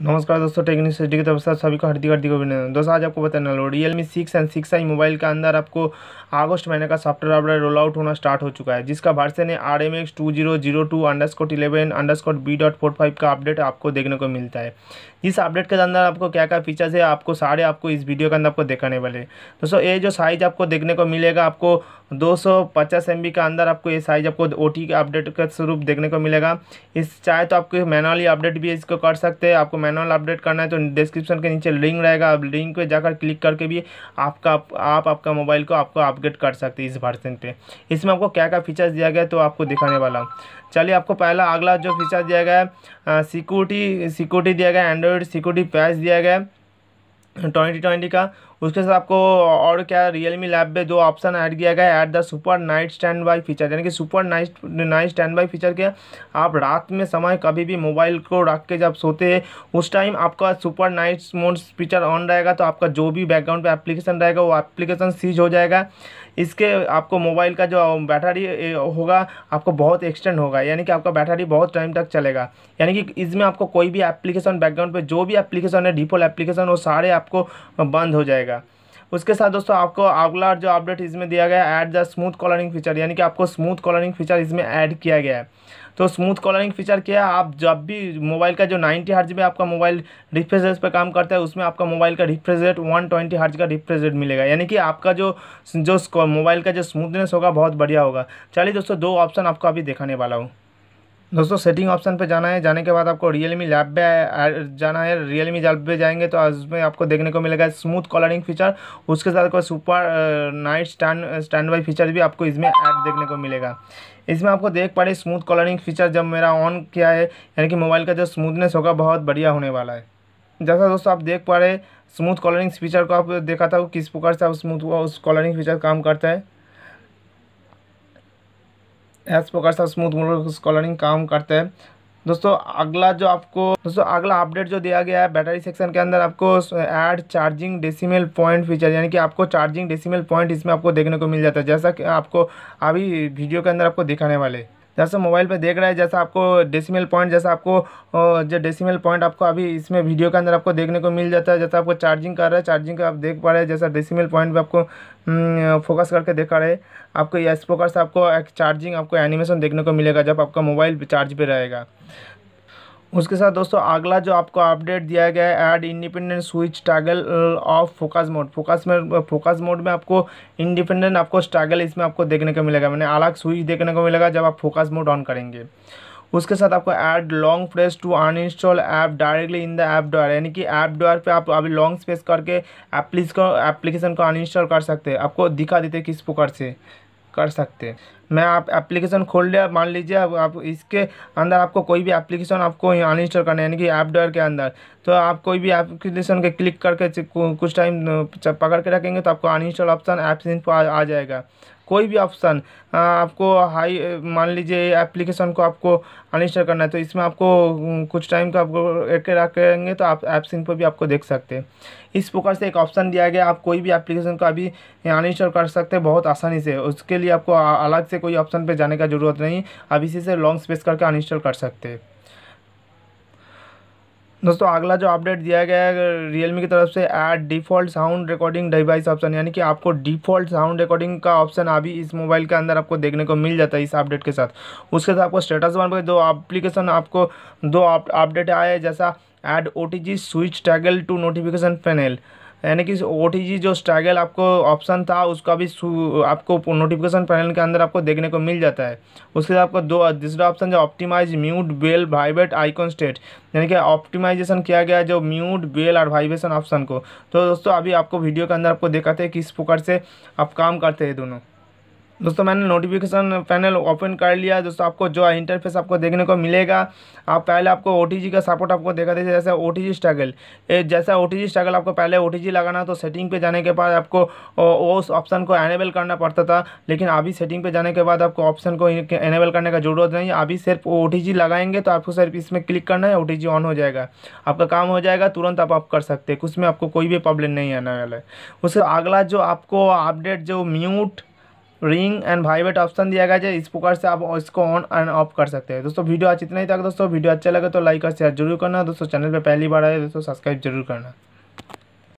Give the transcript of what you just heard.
नमस्कार दोस्तों technique city की तरफ़ से सभी को हार्दिक हार्दिक अभिनंदन। दोस्तों, आज आपको बताने वाला Realme six and six I mobile के अंदर आपको अगस्त महीने का सॉफ्टवेयर अपडेट रोल आउट होना स्टार्ट हो चुका है, जिसका वर्सन है R M X two zero zero two underscore eleven underscore B dot four five का अपडेट आपको देखने को मिलता है। इस अपडेट के अंदर आपको क्या क्या फीचर्स है, आपको सारे आपको इस वीडियो के अंदर आपको दिखाने वाले दोस्तों, ये जो साइज़ आपको देखने को मिलेगा, आपको दो सौ पचास एम बी का अंदर आपको ये साइज़ आपको ओ टी के अपडेट का स्वरूप देखने को मिलेगा। इस चाहे तो आपको मैनुअली अपडेट भी इसको कर सकते हैं, आपको मैनुअल अपडेट करना है तो डिस्क्रिप्शन के नीचे लिंक रहेगा। आप लिंक पे जाकर क्लिक करके भी आपका, आप आपका मोबाइल को आपको अपडेट कर सकते हैं इस वर्जन पे। इसमें आपको क्या क्या फीचर्स दिया गया है तो आपको दिखाने वाला चलिए, आपको पहला, अगला जो फीचर दिया गया है सिक्योरिटी सिक्योरिटी दिया गया एंड्रॉयड सिक्योरिटी पैच दिया गया ट्वेंटी ट्वेंटी का। उसके साथ आपको और क्या रियल मी लैब में दो ऑप्शन ऐड किया गया है add the super night standby feature यानी कि super night night standby feature के आप रात में समय कभी भी मोबाइल को रख के जब सोते हैं, उस टाइम आपका super night mode feature on रहेगा तो आपका जो भी बैकग्राउंड पे एप्लीकेशन रहेगा, वो एप्लीकेशन सीज हो जाएगा। इसके आपको मोबाइल का जो बैटरी होगा, आपको बहुत एक्सटेंड होगा। यानी कि आपका बैटरी बहुत टाइम तक चलेगा। यानी कि इसमें आपको कोई भी एप्लीकेशन बैकग्राउंड पे जो भी एप्लीकेशन है डिफ़ॉल्ट एप्लीकेशन वो सारे आपको बंद हो जाएगा। उसके साथ दोस्तों, आपको अगला जो अपडेट इसमें दिया गया add the smooth colouring feature यानी कि आपको स्मूथ कलरिंग फीचर इसमें ऐड किया गया है। तो स्मूथ कलरिंग फीचर क्या है? आप जब भी मोबाइल का जो 90 हर्ज में आपका मोबाइल रिफ्रेश रेट पर काम करता है, उसमें आपका मोबाइल का रिफ्रेश रेट वन ट्वेंटी हर्ज का रिफ्रेश रेट मिलेगा। यानी कि आपका जो जो मोबाइल का जो स्मूथनेस होगा, बहुत बढ़िया होगा। चलिए दोस्तों, दो ऑप्शन आपको अभी दिखाने वाला हूँ। दोस्तों सेटिंग ऑप्शन पे जाना है। जाने के बाद आपको रियल मी लैब पे जाना है। रियल मी लैब पे जाएँगे तो उसमें आपको देखने को मिलेगा स्मूथ कलरिंग फीचर उसके साथ कोई super night stand standby feature भी आपको इसमें ऐड देखने को मिलेगा। इसमें आपको देख पा रहे स्मूथ कलरिंग फीचर जब मेरा ऑन किया है, यानी कि मोबाइल का जो स्मूथनेस होगा, बहुत बढ़िया होने वाला है। जैसा दोस्तों, आप देख पा रहे स्मूथ कलरिंग फीचर को आप देखा था किस प्रकार से आप स्मूथ उस कलरिंग फीचर काम करता है। एस प्रकार से स्मूथ स्कॉलरिंग काम करते हैं। दोस्तों, अगला जो आपको, दोस्तों, अगला अपडेट जो दिया गया है बैटरी सेक्शन के अंदर आपको add charging decimal point feature यानी कि आपको चार्जिंग डेसिमल पॉइंट इसमें आपको देखने को मिल जाता है, जैसा कि आपको अभी वीडियो के अंदर आपको दिखाने वाले। जैसे मोबाइल पे देख रहा है, जैसा आपको डेसिमल पॉइंट जैसा आपको जो डेसिमल पॉइंट आपको अभी इसमें वीडियो के अंदर आपको देखने को मिल जाता है, जैसा आपको चार्जिंग कर रहा है चार्जिंग का आप देख पा रहे हैं, जैसा डेसिमल पॉइंट पर आपको फोकस करके देखा रहे आपको इस स्पोकर से आपको एक चार्जिंग आपको एनिमेशन देखने को मिलेगा जब आपका मोबाइल चार्ज पर रहेगा। उसके साथ दोस्तों, अगला जो आपको अपडेट दिया गया है add independent switch toggle of focus mode focus में फोकस मोड में आपको इंडिपेंडेंट आपको स्ट्रगल इसमें आपको देखने को मिलेगा। मैंने अलग स्विच देखने को मिलेगा जब आप फोकस मोड ऑन करेंगे। उसके साथ आपको add long press to uninstall app directly in the app drawer यानी कि ऐप डोर पे आप अभी लॉन्ग स्पेस करके एप्लीस को एप्लीकेशन को अनइंस्टॉल कर सकते हैं। आपको दिखा देते किस प्रकार से कर सकते हैं। मैं आप एप्लीकेशन खोल लिया, मान लीजिए अब आप इसके अंदर आपको कोई भी एप्लीकेशन आपको अनइंस्टॉल करना है, यानी कि ऐप डर के अंदर। तो आप कोई भी एप्लीकेशन के क्लिक करके कुछ टाइम पकड़ के रखेंगे तो आपको अनइंस्टॉल ऑप्शन ऐप्स इन्फो आ जाएगा। कोई भी ऑप्शन आपको हाई मान लीजिए एप्लीकेशन को आपको अनइंस्टॉल करना है तो इसमें आपको कुछ टाइम का आपको एक रखेंगे तो आप ऐप्स इन पर भी आपको देख सकते हैं। इस प्रकार से एक ऑप्शन दिया गया, आप कोई भी एप्लीकेशन को अभी अनइंस्टॉल कर सकते हैं बहुत आसानी से। उसके लिए आपको अलग से कोई ऑप्शन पे जाने का ज़रूरत नहीं। अब इसी से लॉन्ग स्पेस करके अनइंस्टॉल कर सकते हैं। दोस्तों, अगला जो अपडेट दिया गया है रियलमी की तरफ़ से add default sound recording device option यानी कि आपको डिफ़ॉल्ट साउंड रिकॉर्डिंग का ऑप्शन अभी इस मोबाइल के अंदर आपको देखने को मिल जाता है इस अपडेट के साथ। उसके साथ आपको स्टेटस वन पर दो एप्लीकेशन आपको दो अपडेट आए, जैसा add O T G switch toggle to notification panel यानी कि ओटीजी जो स्ट्रगल आपको ऑप्शन था, उसका भी आपको नोटिफिकेशन पैनल के अंदर आपको देखने को मिल जाता है। उसके बाद आपको दो, दूसरा ऑप्शन जो optimise mute bell vibrate icon state यानी कि ऑप्टिमाइजेशन किया गया जो म्यूट बेल और वाइब्रेशन ऑप्शन को। तो दोस्तों, अभी आपको वीडियो के अंदर आपको देखाते हैं किस प्रकार से आप काम करते हैं दोनों। दोस्तों मैंने नोटिफिकेशन पैनल ओपन कर लिया। दोस्तों आपको जो इंटरफेस आपको देखने को मिलेगा आप पहले आपको ओटीजी का सपोर्ट आपको देखा थे जैसे ओ टी स्ट्रगल जैसा ओ टी स्ट्रगल आपको पहले ओटीजी लगाना तो सेटिंग पे जाने के बाद आपको उस ऑप्शन को एनेबल करना पड़ता था। लेकिन अभी सेटिंग पे जाने के बाद आपको ऑप्शन को एनेबल करने का ज़रूरत नहीं अभी सिर्फ़ ओटीजी लगाएँगे तो आपको सिर्फ़ इसमें क्लिक करना है ओटीजी ऑन हो जाएगा। आपका काम हो जाएगा तुरंत आप, आप कर सकते हैं। उसमें आपको कोई भी प्रॉब्लम नहीं आने वाला है। उससे अगला जो आपको अपडेट जो mute ring and vibrate option दिया गया है। इस प्रकार से आप इसको ऑन एंड ऑफ़ कर सकते हैं। दोस्तों, वीडियो आज इतना ही तक दोस्तों, वीडियो अच्छा लगे तो लाइक और शेयर ज़रूर करना। दोस्तों, चैनल पर पहली बार आए दोस्तों सब्सक्राइब ज़रूर करना।